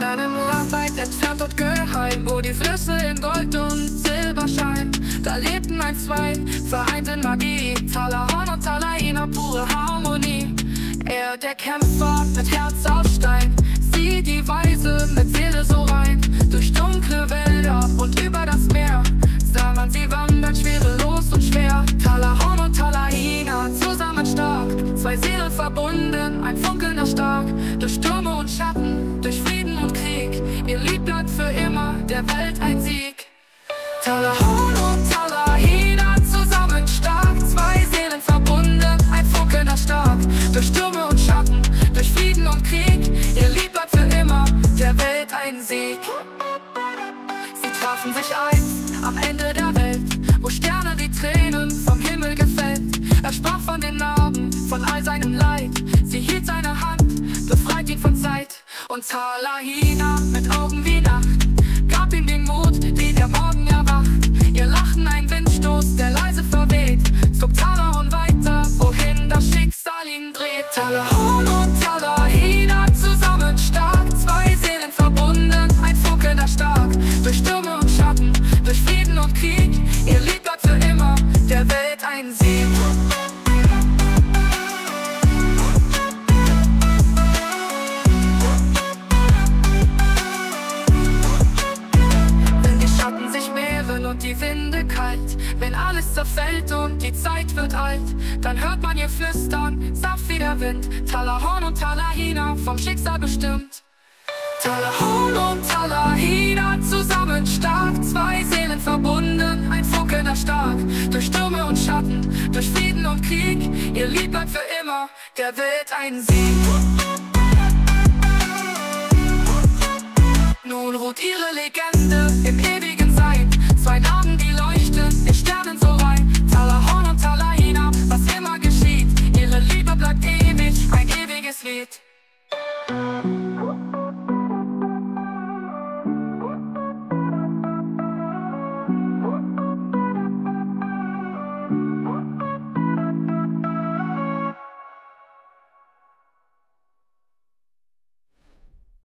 fernem Land, weit entfernt und geheim, wo die Flüsse in Gold und Silber scheinen. Da lebten ein zwei, vereint in Magie, Talahorn und Talaina, pure Harmonie. Er, der Kämpfer mit Herz aus Stein, sie die Weise mit Seele so rein, durch dunkle Wälder und über das Meer, sah man sie wandern schwerelos und schwer. Talahorn und Talaina, zusammen stark, zwei Seelen verbunden, ein funkelnder Stark, durch Stürme und Schatten, der Welt ein Sieg. Talahorn und Talahina, zusammen stark, zwei Seelen verbunden, ein funkelnder Stark, durch Stürme und Schatten, durch Frieden und Krieg, ihr Lieb bleibt für immer, der Welt ein Sieg. Sie trafen sich ein am Ende der Welt, wo Sterne die Tränen vom Himmel gefällt. Er sprach von den Narben, von all seinem Leid. Sie hielt seine Hand, befreit ihn von Zeit. Und Talahina ein Sieg. Wenn die Schatten sich mehren und die Winde kalt, wenn alles zerfällt und die Zeit wird alt, dann hört man ihr flüstern, sanft wie der Wind, Talahorn und Talahina, vom Schicksal bestimmt. Talahorn und Talahina und Krieg, ihr Lieb bleibt für immer, der Welt ein Sieg. Nun ruht ihre Legende im ewigen Sein. Zwei Narben, die leuchten in Sternen so rein. Talahorn und Talahina, was immer geschieht, ihre Liebe bleibt ewig, ein ewiges Lied.